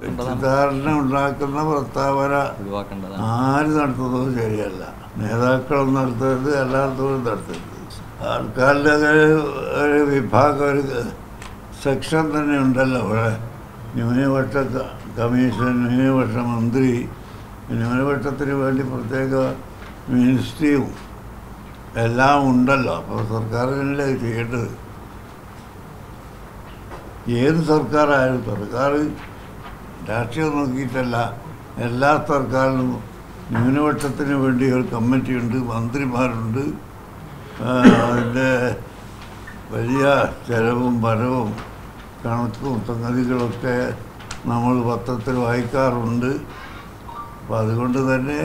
തെറ്റിദ്ധാരണ ഉണ്ടാക്കുന്ന പ്രസ്താവന ആര് നടത്തുന്നതും ശരിയല്ല. നേതാക്കളും നടത്തരുത് എല്ലായിടത്തും നടത്തരുത്. ആൾക്കാരുടെ ഒരു വിഭാഗം ഒരു സെക്ഷൻ തന്നെ ഉണ്ടല്ലോ. ഇവിടെ ന്യൂനപക്ഷ കമ്മീഷൻ ന്യൂനപക്ഷ മന്ത്രി ന്യൂനപക്ഷത്തിന് വേണ്ടി പ്രത്യേക മിനിസ്ട്രിയും എല്ലാം ഉണ്ടല്ലോ. അപ്പോൾ സർക്കാരിനല്ലേ ചെയ്യേണ്ടത്? ഏത് സർക്കാരായാലും സർക്കാർ രാഷ്ട്രീയം നോക്കിയിട്ടല്ല എല്ലാ സർക്കാരിനും ന്യൂനപക്ഷത്തിന് വേണ്ടി ഒരു കമ്മിറ്റിയുണ്ട് മന്ത്രിമാരുണ്ട്. അതിന്റെ വലിയ ചെലവും വരവും കണക്കും സംഗതികളൊക്കെ നമ്മൾ പത്രത്തിൽ വായിക്കാറുണ്ട്. അപ്പം അതുകൊണ്ട് തന്നെ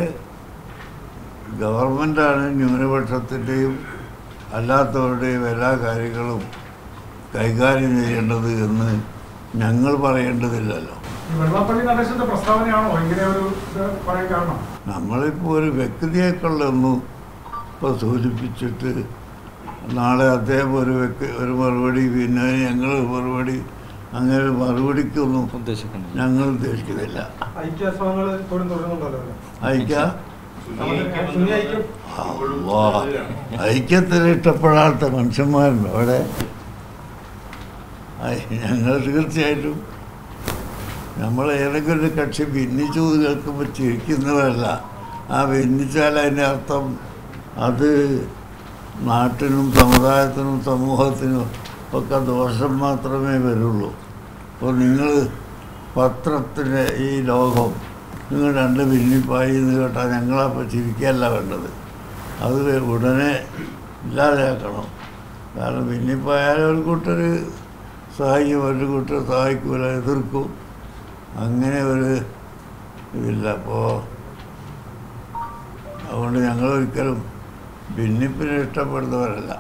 ഗവൺമെന്റാണ് ന്യൂനപക്ഷത്തിന്റെയും അല്ലാത്തവരുടെയും എല്ലാ കാര്യങ്ങളും കൈകാര്യം ചെയ്യേണ്ടത് എന്ന് ഞങ്ങൾ പറയേണ്ടതില്ലല്ലോ. ഇങ്ങനെ ഒരു ഇത് പറയാൻ കാരണം? നമ്മളിപ്പോൾ ഒരു വ്യക്തിയെക്കൊള്ളൊന്നു ഇപ്പോൾ സൂചിപ്പിച്ചിട്ട് നാളെ അദ്ദേഹം ഒരു വ്യക്തി ഒരു മറുപടി പിന്നെ ഞങ്ങൾ മറുപടി അങ്ങനെ ഒരു മറുപടിക്കൊന്നും ഞങ്ങൾ ഉദ്ദേശിക്കുന്നില്ല. ഐക്യത്തിന് ഇഷ്ടപ്പെടാത്ത മനുഷ്യന്മാരുണ്ട് അവിടെ. ഐ- ഞങ്ങൾ തീർച്ചയായിട്ടും നമ്മൾ ഏതെങ്കിലും ഒരു കക്ഷി ഭിന്നിച്ചു കേൾക്കുമ്പോൾ ചിരിക്കുന്നതല്ല. ആ ഭിന്നിച്ചാൽ അതിന്റെ അർത്ഥം അത് നാട്ടിനും സമുദായത്തിനും സമൂഹത്തിനും ഒക്കെ ദോഷം മാത്രമേ വരുള്ളൂ. അപ്പോൾ നിങ്ങൾ പത്രത്തിന്റെ ഈ ലോകം നിങ്ങൾ രണ്ട് ഭിന്നിപ്പായി എന്ന് കേട്ടാൽ ഞങ്ങളപ്പോൾ ചിരിക്കുകയല്ല വേണ്ടത്. അത് ഉടനെ ഇല്ലാതെയാക്കണം. കാരണം ഭിന്നിപ്പായാൽ ഒരു കൂട്ടർ സഹായിക്കും ഒരു കൂട്ടർ സഹായിക്കൂല എതിർക്കും. അങ്ങനെ ഒരു ഇതില്ല. അപ്പോൾ അതുകൊണ്ട് ഞങ്ങൾ ഒരിക്കലും ഭിന്നിപ്പിനെ ഇഷ്ടപ്പെടുന്നവരല്ല.